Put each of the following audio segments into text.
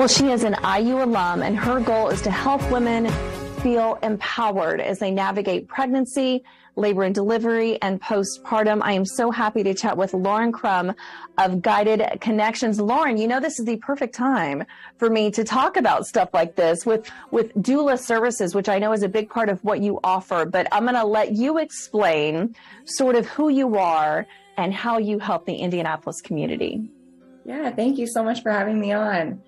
Well, she is an IU alum, and her goal is to help women feel empowered as they navigate pregnancy, labor and delivery, and postpartum. I am so happy to chat with Lauren Crum of Guided Connections. Lauren, you know this is the perfect time for me to talk about stuff like this with with doula services, which I know is a big part of what you offer. But I'm going to let you explain sort of who you are and how you help the Indianapolis community. Yeah, thank you so much for having me on.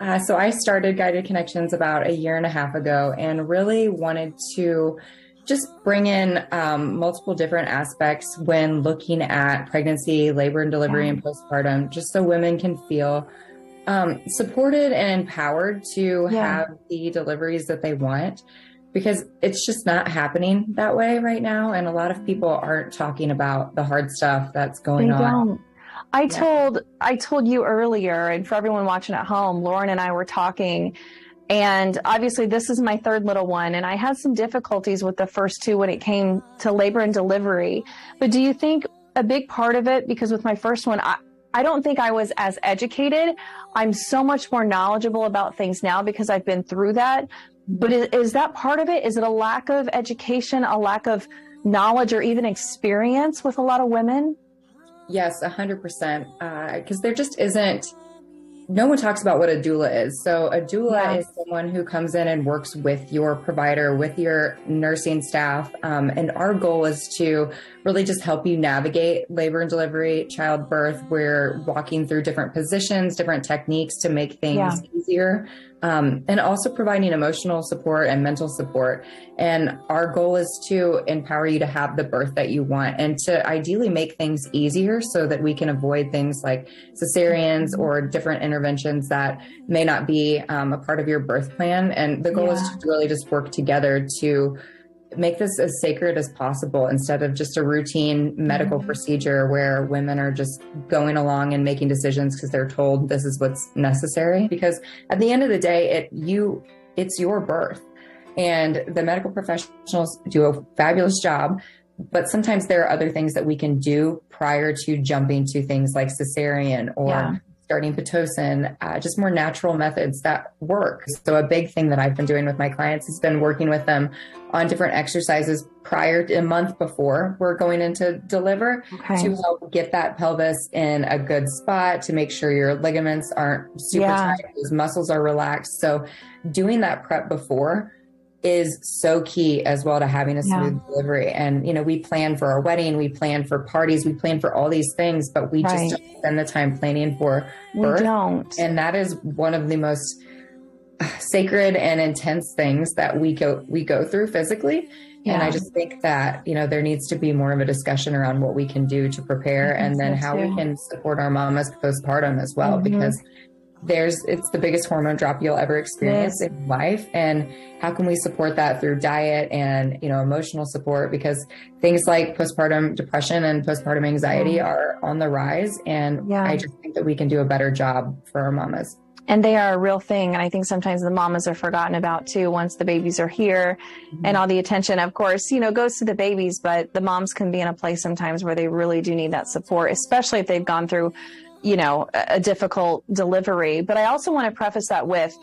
Uh, so I started Guided Connections about a year and a half ago and really wanted to just bring in um, multiple different aspects when looking at pregnancy, labor and delivery, and postpartum, just so women can feel um, supported and empowered to yeah. have the deliveries that they want because it's just not happening that way right now. And a lot of people aren't talking about the hard stuff that's going they on. Don't. I yeah. told I told you earlier, and for everyone watching at home, Lauren and I were talking, and obviously this is my third little one, and I had some difficulties with the first two when it came to labor and delivery. But do you think a big part of it, because with my first one, I, I don't think I was as educated. I'm so much more knowledgeable about things now because I've been through that. But is, is that part of it? Is it a lack of education, a lack of knowledge, or even experience with a lot of women? Yes, 100%. Because uh, there just isn't, no one talks about what a doula is. So, a doula yeah. is someone who comes in and works with your provider, with your nursing staff. Um, and our goal is to really just help you navigate labor and delivery, childbirth. We're walking through different positions, different techniques to make things yeah. Easier um, and also providing emotional support and mental support. And our goal is to empower you to have the birth that you want and to ideally make things easier so that we can avoid things like cesareans or different interventions that may not be um, a part of your birth plan. And the goal yeah. is to really just work together to make this as sacred as possible instead of just a routine medical mm-hmm. procedure where women are just going along and making decisions because they're told this is what's necessary. Because at the end of the day it you it's your birth. And the medical professionals do a fabulous job but sometimes there are other things that we can do prior to jumping to things like cesarean or yeah starting Pitocin, uh, just more natural methods that work. So a big thing that I've been doing with my clients has been working with them on different exercises prior to a month before we're going into deliver okay. to help get that pelvis in a good spot to make sure your ligaments aren't super yeah. tight, those muscles are relaxed. So doing that prep before is so key as well to having a smooth yeah. delivery. And, you know, we plan for our wedding, we plan for parties, we plan for all these things, but we right. just don't spend the time planning for birth. We don't. And that is one of the most sacred and intense things that we go we go through physically. Yeah. And I just think that, you know, there needs to be more of a discussion around what we can do to prepare and then so how too. we can support our mamas postpartum as well, mm-hmm. because there's it's the biggest hormone drop you'll ever experience yes. in life and how can we support that through diet and you know emotional support because things like postpartum depression and postpartum anxiety are on the rise and yeah. i just think that we can do a better job for our mamas and they are a real thing and i think sometimes the mamas are forgotten about too once the babies are here mm-hmm. and all the attention of course you know goes to the babies but the moms can be in a place sometimes where they really do need that support especially if they've gone through you know, a difficult delivery. But I also want to preface that with,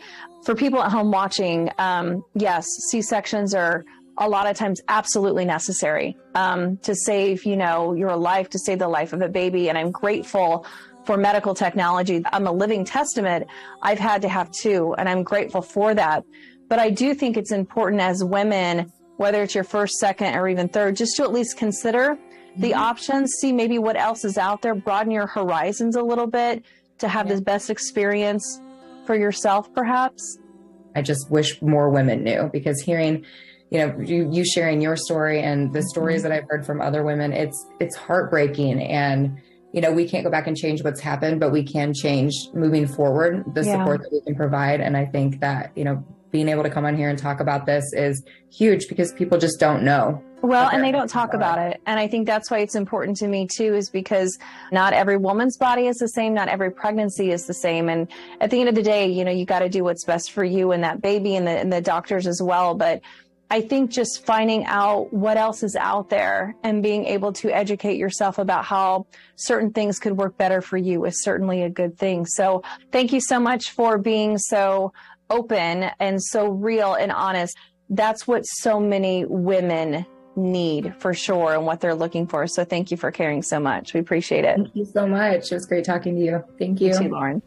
for people at home watching, um, yes, C sections are a lot of times absolutely necessary um, to save, you know, your life, to save the life of a baby. And I'm grateful for medical technology. I'm a living testament. I've had to have two, and I'm grateful for that. But I do think it's important as women, whether it's your first, second, or even third, just to at least consider the mm-hmm. options, see maybe what else is out there, broaden your horizons a little bit to have yeah. the best experience for yourself, perhaps? I just wish more women knew because hearing, you know, you, you sharing your story and the stories mm-hmm. that I've heard from other women, it's it's heartbreaking and you know, we can't go back and change what's happened, but we can change moving forward the yeah. support that we can provide. And I think that, you know, being able to come on here and talk about this is huge because people just don't know well, and they don't talk about it. And I think that's why it's important to me too, is because not every woman's body is the same. Not every pregnancy is the same. And at the end of the day, you know, you got to do what's best for you and that baby and the, and the doctors as well. But I think just finding out what else is out there and being able to educate yourself about how certain things could work better for you is certainly a good thing. So thank you so much for being so open and so real and honest. That's what so many women need for sure and what they're looking for. So thank you for caring so much. We appreciate it. Thank you so much. It was great talking to you. Thank you. you too, Lauren.